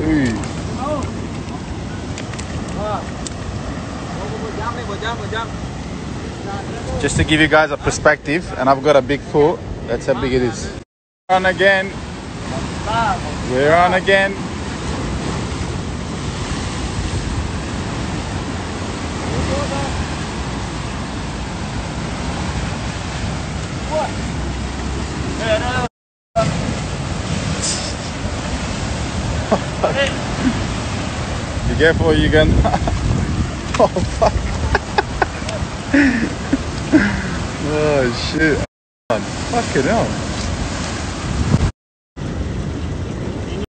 Ooh. Just to give you guys a perspective, and I've got a big foot. That's how big it is. On again. We're on again. Be careful, you can. oh fuck. oh shit. Fucking hell.